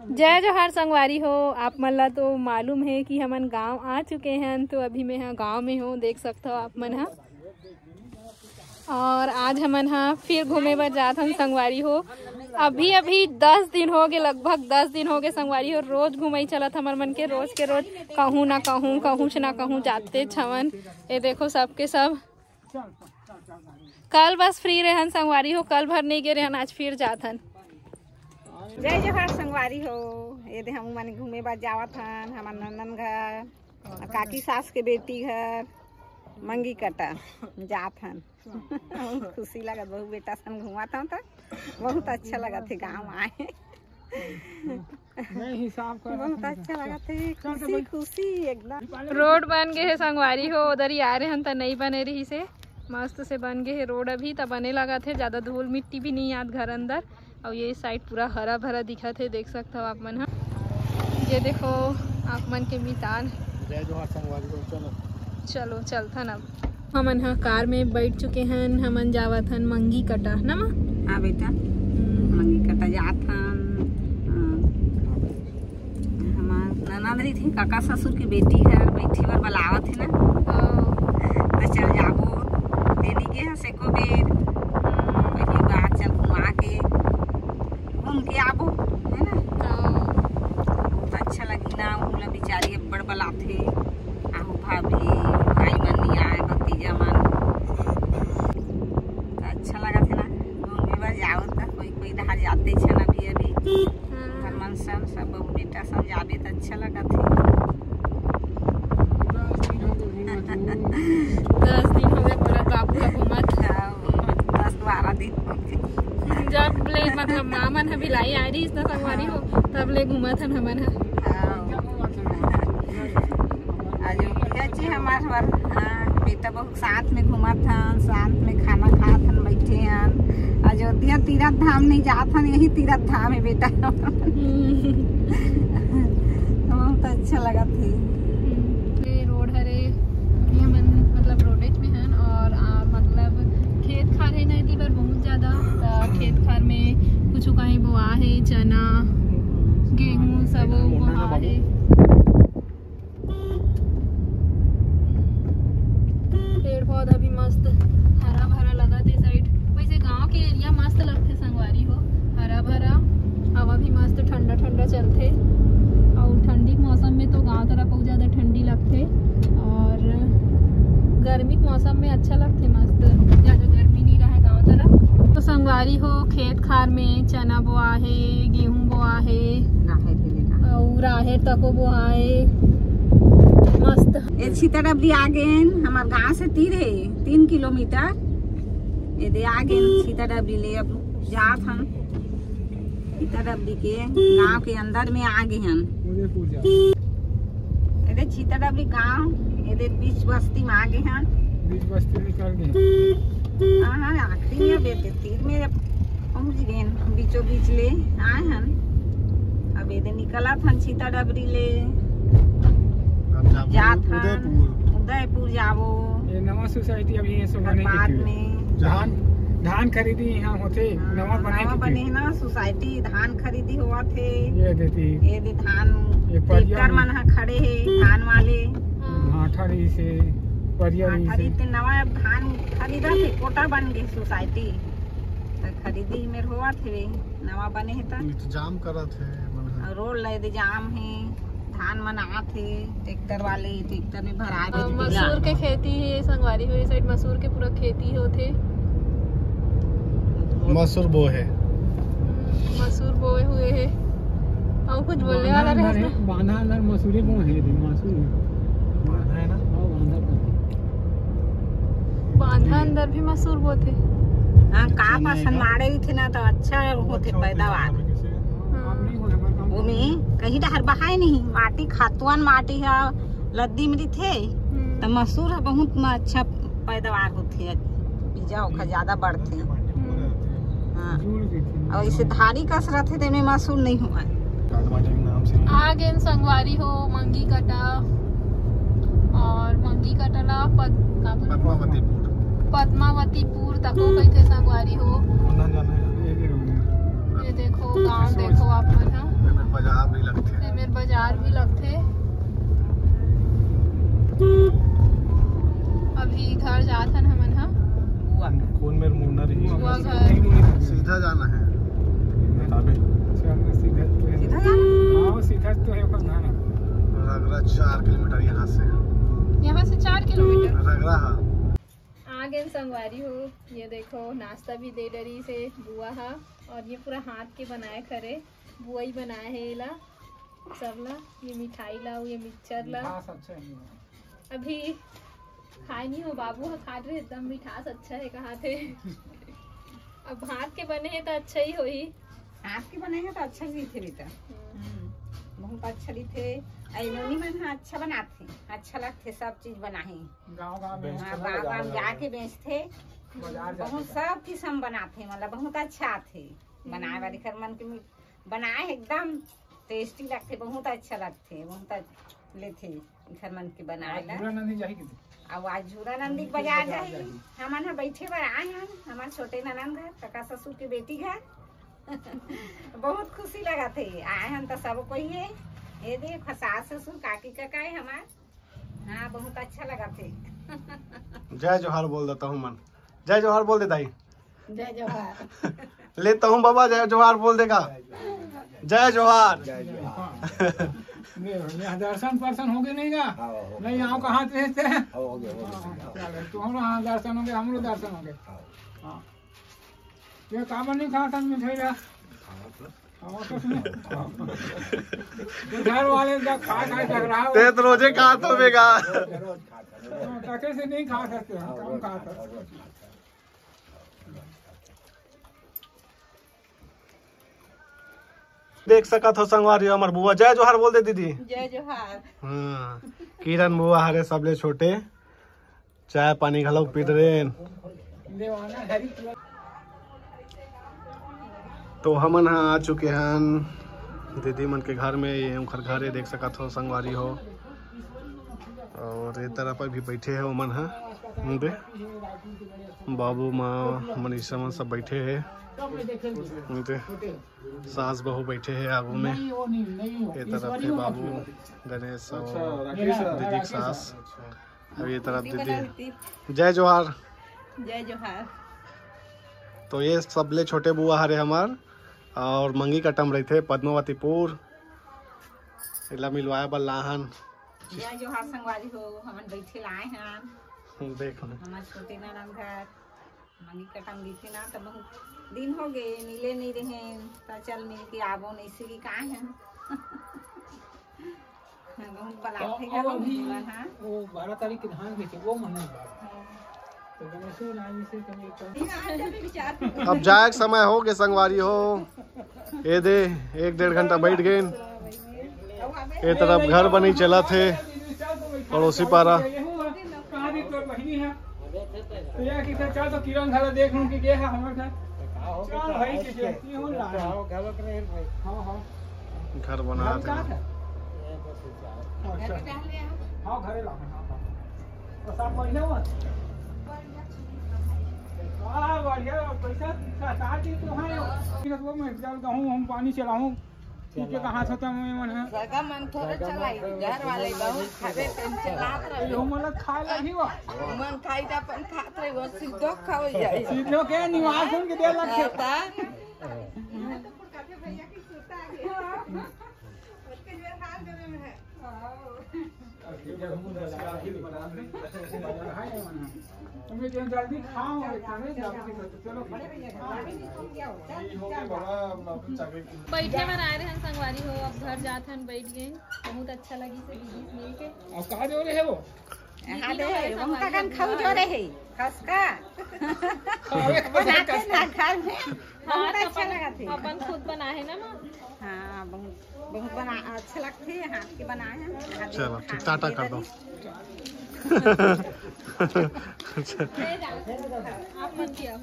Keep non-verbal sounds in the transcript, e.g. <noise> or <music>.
जय जोहार संगवारी हो। आप मन तो मालूम है कि हमन गाँव आ चुके हैं तो अभी मैं यहाँ गाँव में हूँ, देख सकते हो आप मन हा। और आज हमन हा फिर घूमे बर जात संगवारी हो। अभी अभी दस दिन हो गए, लगभग दस दिन हो गए संगवारी हो, रोज घूमई चलत हमर मन के, रोज के रोज कहूँ ना कहूँ कहूँ ना कहूँ जाते छवन ये देखो सबके सब। कल बस फ्री रहन संगवारी हो, कल भर नहीं गे रहन, आज फिर जाथन जय जोहार संगवारी हो। ये दे हम मन घूमे बर जावत हन हमार नंदन घर और काकी सास के बेटी घर मंगी कटा जात <laughs> हन बहुत खुशी लगत बहू बेटा सन घूमत हन त। बहुत अच्छा लगत है गाँव आए। बहुत अच्छा लगत है खुशी खुशी एकदम। रोड बन गए है संगवारी हो उधर ही आ रहे हन त नहीं बने रही से। मस्त से बन गए है रोड अभी त बने लगा थे ज़्यादा धूल मिट्टी भी नहीं आत घर अंदर। और ये साइड पूरा हरा भरा दिखा थे देख सकते हो आप मन हा। ये देखो आप मन के मितान। जय जोहार संगवारी को चलो। चलो चलथन अब हमन हा कार में बैठ चुके हन हमन जावत हन मंगी कटा ना माँ? हाँ बेटा मंगी कटा जात हन हमार ननद रही थी काका ससुर की बेटी घर बैठी बर बलावत है ना। तो चल जाबो। के हसे को बेर चल घुमा के। घूम के आबो, है ना? बहुत अच्छा लगी ना बेचारी अब्बड़ बड़ बलाथे आहू भाभी भाई मन नहीं आए भतीजा मन तो अच्छा लगा थे ना घूमे बार जाओ तो कोई कोई दहार जाते छे ना अभी अभी घर मन सब सब बहू बेटा सब जाबे तो अच्छा लगा थे दस दिन हो गए पूरा बाबू का घूमत दस बारह दिन हो गए। जब ले मतलब आ रही इतना संगवारी हो तब ले हमन हा। आज हमार हमार हाँ, बेटा बहुत साथ में साथ में खाना खात हन बैठे हन अयोध्या तीरथ धाम नहीं जात हन यही तीरथ धाम है बेटा। <laughs> बहुत अच्छा लगा थी। रोड हरे अभी हमन मतलब रोडेज में हन और आ, मतलब खेत खार है नदी पर बहुत ज़्यादा खेत खार में कुछ कहीं बोआ है चना, गेहूँ, सब बोआ है साइड। वैसे गाँव के एरिया मस्त लगते हो। हरा भरा हवा भी मस्त ठंडा ठंडा चलते। और ठंडी के मौसम में तो गाँव तरफ़ बहुत ज़्यादा ठंडी लगते। और गर्मी के मौसम में अच्छा लगते मस्त ज़्यादा गर्मी नहीं रहे गाँव तरफ़ तो संगवारी हो खेत खार में चना बोआ है गेहूँ बोआ है। राहे थे और राहेर तको बोआ है। मस्त। ये सीता डबली आ गए हमार गाँव से तीर है तीन किलोमीटर। ये दे आ गए सीता डबली ले अब जात हम। सीता डबली के गाँव के अंदर में आ गए हम। जा सीता डबली गाँव ये बीच बस्ती में आ गए हैं। बीच बस्ती निकल गए। हाँ हाँ आखिरी में बेटे तीर में अब गए बीचों बीच ले आए हैं। अब ये निकला था सीता डबरी ले। जात उदयपुर। जाबो ये नवा सोसाइटी अभी ये सब बने बाद में। धान? धान खरीदी यहाँ होते नवा बने नवा बने ना सोसाइटी धान खरीदी हुआ थे। ये देती ये दे धान मन खड़े है धान वाले। भाठारी से परियारी से खरीदते नवा धान खरीदा थे कोटा बन गई सोसाइटी। तो खरीदी में हुआ थे नवा बने है तो। इंतज़ाम करत है। और रोड ले दे जाम है धान मन आत है ट्रैक्टर वाले ट्रैक्टर में भराए और मसूर के खेती है संगवारी हुई साइड मसूर के पूरा खेती होते मसूर बो है। मसूर बोए हुए है। और कुछ बोलने वाला रहे बांधा अंदर मसूरी बो है दिन मसूरी। बांधा है ना? हाँ बांधा अंदर भी मसूर बोते हाँ का पसंद मारे भी थे ना तो अच्छा होते पैदावार। ओमे कहीं डहर बहाय नहीं माटी खातुआन माटी है लद्दी में थे तो मसूर है बहुत अच्छा पैदावार होते बीजा ओखा ज़्यादा बढ़ते हाँ। और इसे धारी कसरत है तो इनमें मसूर नहीं हुआ आगे संगवारी हो मंगी कटा और पद्मावतीपुर। पद्मावतीपुर तको कई थे संगवारी हो। ये देखो गाँव देखो आप मन बाज़ार भी मेरे बाज़ार भी लगते अभी घर जाथन मन हा। कौन मेरे मुन्ना रही? घर। सीधा जाना है। बताबे सीधा सीधा जाना हाँ। सीधा तो है पर ना लग 4 किलोमीटर यहाँ से। किलोमीटर रगड़ा आगे संगवारी हो ये देखो नाश्ता भी दे डरी से बुआ हा और ये पूरा हाथ के बनाए खरे बुआ ही बनाए है ला सब ला ये मिठाई ला ये मिक्सचर ला। अभी खाए नहीं हो बाबू हा खा रहे एकदम मिठास अच्छा है कहा थे? अब हाथ के बने हैं तो अच्छा ही हो ही। हाथ के बने हैं तो अच्छा ही थे बेटा बहुत अच्छा भी थे ऐनोनी में हाँ अच्छा बनाते अच्छा लगते सब चीज़ बनाए गाँव गाँव हाँ गाँव जाके बेचते बहुत सब किस्म बनाते मतलब बहुत अच्छा थे बनाए वाली खर मन के बनाए एकदम टेस्टी लगते बहुत अच्छा लगते बहुत अच्छ- लेते इखर मन के बनाए ला। अब आज झूरा नंदी के बाज़ार जाए हमन बैठे पर आए हैं हमारे छोटे ननंद है काका ससुर के बेटी घर बहुत खुशी लगा थे आए हैं तो सब कोई है। ये देख सास ससुर काकी काका है हमार। हाँ बहुत अच्छा लगा थे जय जोहार बोल देता हूँ मन। जय जोहार बोल देता ही जय जवाहर <laughs> लेता हूँ बाबा जय जोहार बोल देगा। जय जोहार। <laughs> दर्शन पर्सन हो गए नहीं का? नहीं यहाँ कहाँ से थे चलो तो हम हाँ दर्शन हो गए हमरो दर्शन हो गए। हाँ। ये काबर नहीं खा था मिठाई रहा हाँ, तो सुनो। तो घर वाले का खा खा लग रहा ते है तो रोज़े कहा तो बेगा। टके से नहीं खा सकते हम कम खा सकते। देख सका थो संगवारी हमार बुआ। जय जोहार बोल दे दीदी। जय जवाहर हाँ किरण बुआ हरे सबले छोटे। चाय पानी घलो पीत रहे देवाना हरी तो हमन यहाँ आ चुके हैं। दीदी मन के घर में ये उनकर घर है देख सकत हो संगवारी हो। और ये तरफ़ भी बैठे हैं ओमन है। उनपे बाबू माँ मनीषा मन सब बैठे है। उनपे सास बहू बैठे है आगू में। ये तरफ़ है बाबू गणेश और दीदी के सास। और ये तरफ़ दीदी जय जोहार। जय जवाहर तो ये सबले छोटे बुआ हरे हमार। और मंगी कटम रहे थे पद्मावतीपुर संगवारी हो हमन बैठे लाए हैं देख हमारे छोटे ननद घर मनी कटम दिखे ना तो बहुत दिन हो गए मिले नहीं रहे। तो चल मिल के आबो नहीं से की कहाँ हैं। <laughs> बहुत बलाते हाँ। वो बारह तारीख के धान बेचे वो मन तो गणेशो राज़ी से कभी अब जाए समय हो गए संगवारी हो। ये दे एक डेढ़ घंटा बैठ गए। ये तरफ़ घर बनी चला थे पड़ोसी पारा। है तो तो घर है। हो है हाँ। हाँ बना घर थे घरे हाँ हाँ सब बढ़िया हाँ पैसा सरकार के तो है। वो मैं चल हम पानी चलाऊँ। के है कहाँ था मैं मन है? सगा मन थोड़ा चलाई घर वाले बहुत खावे पेन चलात रहे यो मतलब खा लही वो मन खाई था अपन खात रहे वो सीधो खाओ जाए। सीधो के निवास उनके दे लगे तुम्हें जो जल्दी खाओ बैठे में आए रहे संगवारी हो अब घर जाते हैं बैठ गए। बहुत अच्छा लगी से दीदी मिल के और कहा जो रहे वो? दे हम खाऊ जो रहे। खसका खावे बनाते ना घर में बहुत अच्छा लगा थे। अपन खुद बनाए ना माँ? हाँ। बहुत बहुत बना अच्छे लगते हैं हाथ के बनाए हैं। चलो ठीक टाटा कर दो। <laughs> <laughs> अच्छा। आप किया।